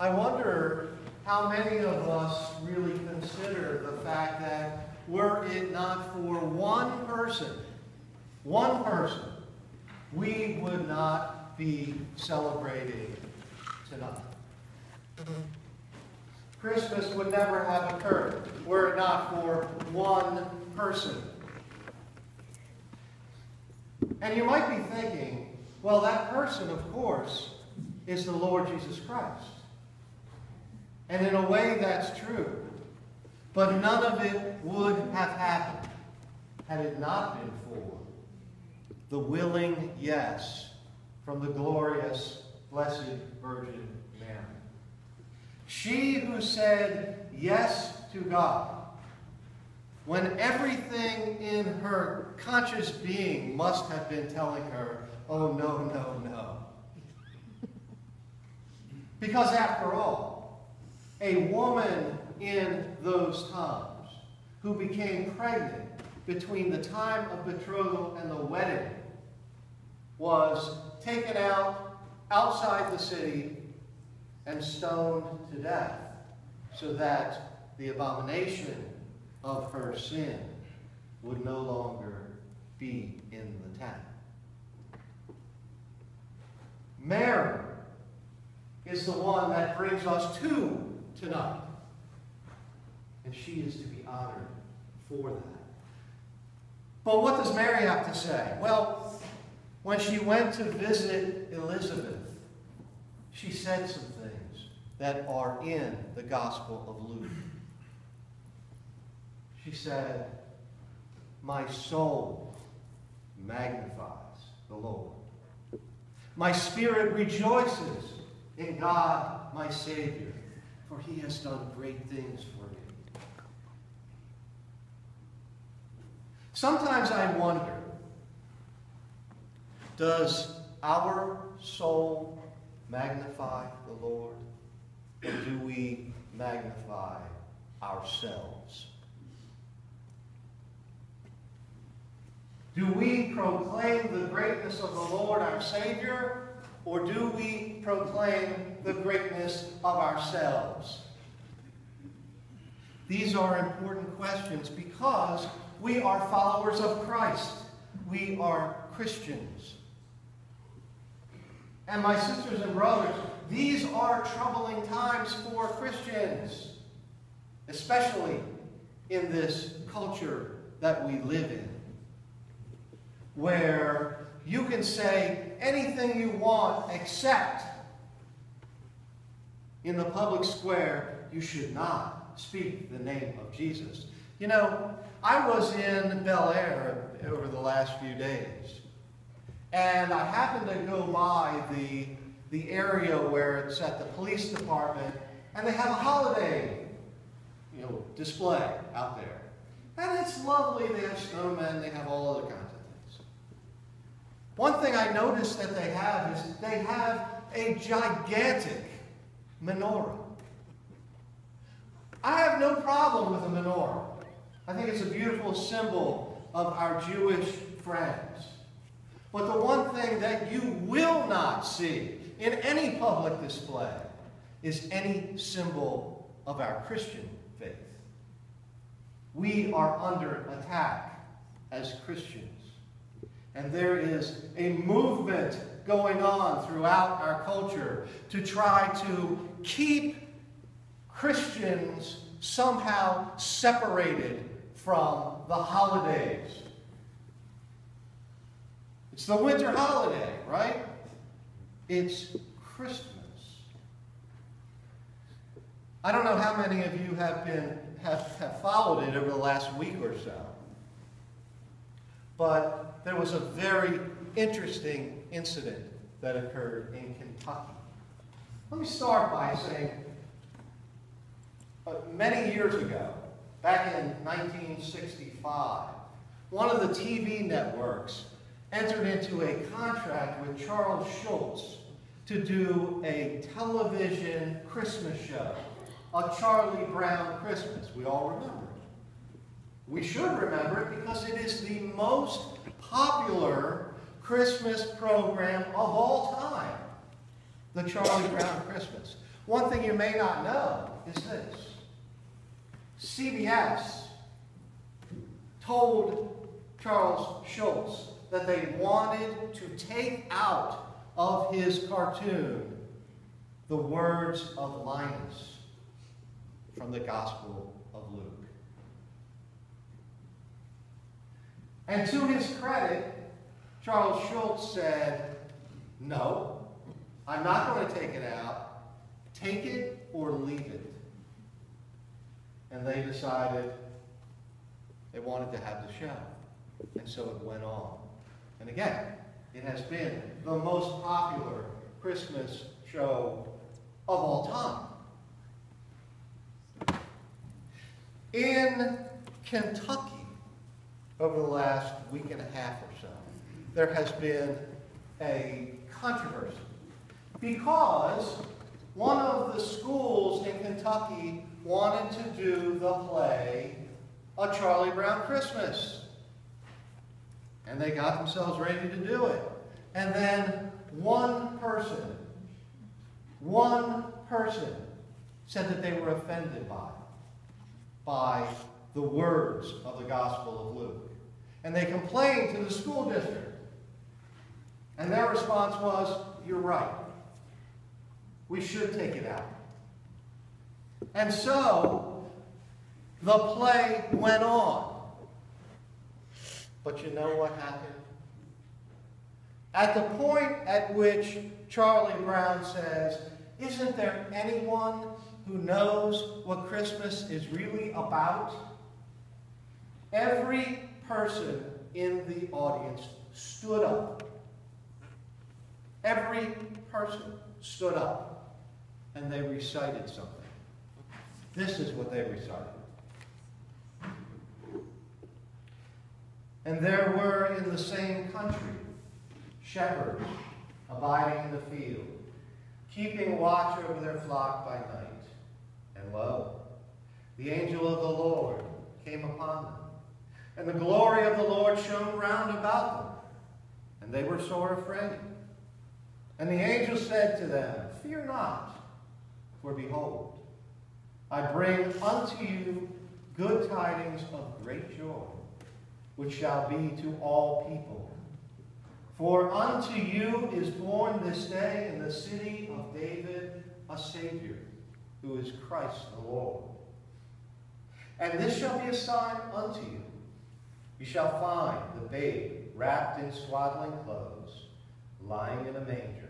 I wonder how many of us really consider the fact that were it not for one person, one person, we would not be celebrating tonight. Christmas would never have occurred were it not for one person. And you might be thinking, well, that person, of course, is the Lord Jesus Christ. And in a way, that's true. But none of it would have happened had it not been for the willing yes from the glorious, blessed Virgin Mary. She who said yes to God when everything in her conscious being must have been telling her, oh, no, no, no. Because after all, a woman in those times who became pregnant between the time of betrothal and the wedding was taken out outside the city and stoned to death so that the abomination of her sin would no longer be in the town. Mary is the one that brings us to tonight. And she is to be honored for that. But what does Mary have to say? Well, when she went to visit Elizabeth, she said some things that are in the Gospel of Luke. She said, My soul magnifies the Lord. My spirit rejoices in God, my Savior, for he has done great things for me. Sometimes I wonder, does our soul magnify the Lord? Or do we magnify ourselves? Do we proclaim the greatness of the Lord our Savior, or do we proclaim the greatness of ourselves? These are important questions because we are followers of Christ. We are Christians. And my sisters and brothers, these are troubling times for Christians, especially in this culture that we live in where you can say anything you want except in the public square you should not speak the name of Jesus. You know, I was in Bel Air over the last few days, and I happened to go by the, the area where it's at the police department, and they have a holiday you know, display out there. And it's lovely. They have snowmen, they have all other kinds one thing I noticed that they have is they have a gigantic menorah. I have no problem with a menorah. I think it's a beautiful symbol of our Jewish friends. But the one thing that you will not see in any public display is any symbol of our Christian faith. We are under attack as Christians. And there is a movement going on throughout our culture to try to keep Christians somehow separated from the holidays. It's the winter holiday, right? It's Christmas. I don't know how many of you have been have, have followed it over the last week or so. But there was a very interesting incident that occurred in Kentucky. Let me start by saying, uh, many years ago, back in 1965, one of the TV networks entered into a contract with Charles Schulz to do a television Christmas show, a Charlie Brown Christmas. We all remember. We should remember it because it is the most popular Christmas program of all time, the Charlie Brown Christmas. One thing you may not know is this CBS told Charles Schulz that they wanted to take out of his cartoon the words of Linus from the Gospel of Luke. And to his credit, Charles Schulz said, No, I'm not going to take it out. Take it or leave it. And they decided they wanted to have the show. And so it went on. And again, it has been the most popular Christmas show of all time. In Kentucky, over the last week and a half or so, there has been a controversy because one of the schools in Kentucky wanted to do the play A Charlie Brown Christmas. And they got themselves ready to do it. And then one person, one person said that they were offended by by the words of the Gospel of Luke. And they complained to the school district. And their response was, You're right. We should take it out. And so the play went on. But you know what happened? At the point at which Charlie Brown says, Isn't there anyone who knows what Christmas is really about? Every person in the audience stood up. Every person stood up and they recited something. This is what they recited. And there were in the same country shepherds abiding in the field, keeping watch over their flock by night. And lo, the angel of the Lord and the glory of the Lord shone round about them, and they were sore afraid. And the angel said to them, Fear not, for behold, I bring unto you good tidings of great joy, which shall be to all people. For unto you is born this day in the city of David a Savior, who is Christ the Lord. And this shall be a sign unto you. You shall find the babe wrapped in swaddling clothes, lying in a manger.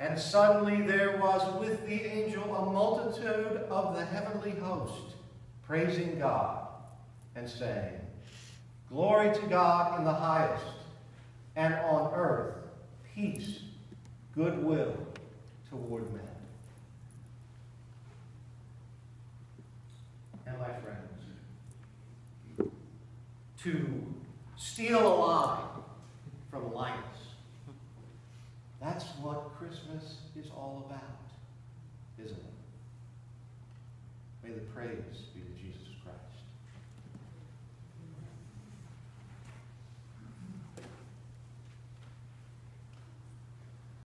And suddenly there was with the angel a multitude of the heavenly host, praising God and saying, Glory to God in the highest, and on earth peace, goodwill toward men. And my friends, to steal a line from Linus that's what Christmas is all about, isn't it? May the praise be to Jesus